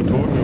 Motoren